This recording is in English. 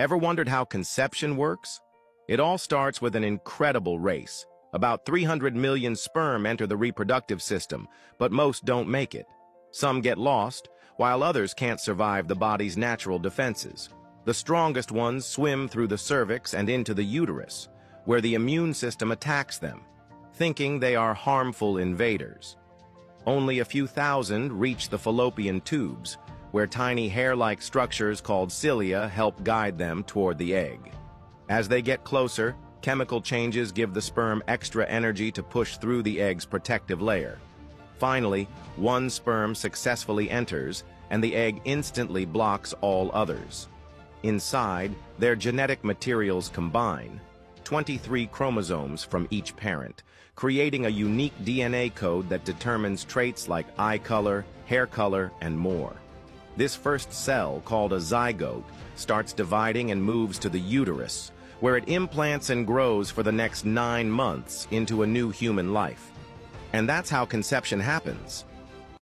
Ever wondered how conception works? It all starts with an incredible race. About 300 million sperm enter the reproductive system, but most don't make it. Some get lost, while others can't survive the body's natural defenses. The strongest ones swim through the cervix and into the uterus, where the immune system attacks them, thinking they are harmful invaders. Only a few thousand reach the fallopian tubes, where tiny hair-like structures called cilia help guide them toward the egg. As they get closer, chemical changes give the sperm extra energy to push through the egg's protective layer. Finally, one sperm successfully enters, and the egg instantly blocks all others. Inside, their genetic materials combine, 23 chromosomes from each parent, creating a unique DNA code that determines traits like eye color, hair color, and more. This first cell, called a zygote, starts dividing and moves to the uterus, where it implants and grows for the next nine months into a new human life. And that's how conception happens.